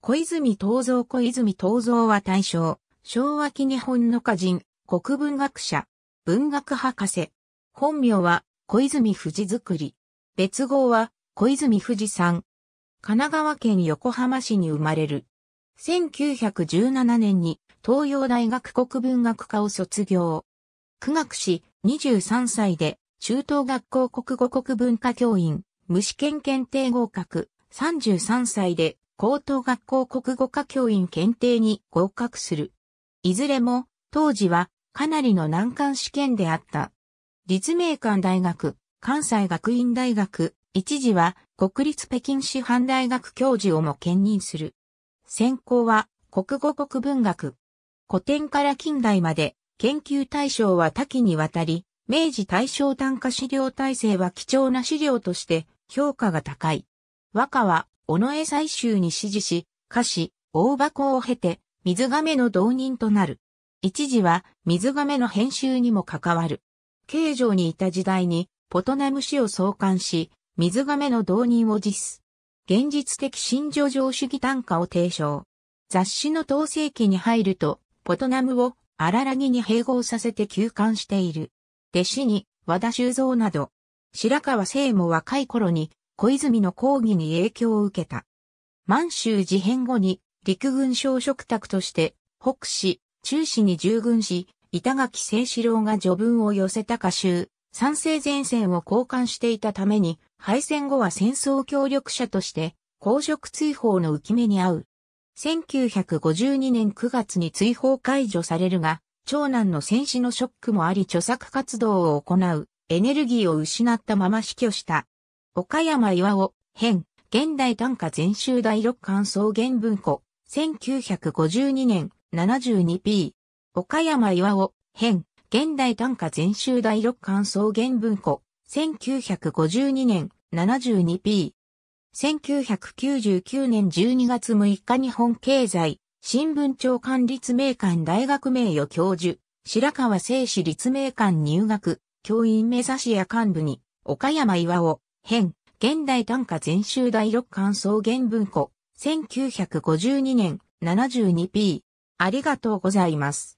小泉東蔵小泉東蔵は大正、昭和期日本の歌人、国文学者、文学博士。本名は小泉富士作り。別号は小泉富士さん。神奈川県横浜市に生まれる。1917年に東洋大学国文学科を卒業。苦学士23歳で中等学校国語国文化教員、無試験検定合格、33歳で高等学校国語科教員検定に合格する。いずれも当時はかなりの難関試験であった。立命館大学、関西学院大学、一時は国立北京師範大学教授をも兼任する。専攻は国語国文学。古典から近代まで研究対象は多岐にわたり、明治大正短歌資料体制は貴重な資料として評価が高い。和歌は、尾上採集に指示し、歌詞、大箱を経て、水亀の導人となる。一時は、水亀の編集にも関わる。慶城にいた時代に、ポトナム氏を創刊し、水亀の導人を実す。現実的新叙情主義短歌を提唱。雑誌の統制期に入ると、ポトナムを荒らぎに併合させて休刊している。弟子に和田修造など、白川聖も若い頃に小泉の講義に影響を受けた。満州事変後に陸軍小食卓として北市、中市に従軍し、板垣清志郎が序文を寄せた歌集、賛成前線を交換していたために、敗戦後は戦争協力者として、公職追放の浮き目に遭う。1952年9月に追放解除されるが、長男の戦死のショックもあり著作活動を行うエネルギーを失ったまま死去した。岡山岩尾、編、現代短歌全集第六巻草原文庫、1952年 72p。岡山岩尾、編、現代短歌全集第六巻草原文庫、1952年 72p。1999年12月6日日本経済新聞長官立命館大学名誉教授白川聖史立命館入学教員目指しや幹部に岡山岩尾編現代短歌全集第六巻草原文庫。1952年。72p ありがとうございます。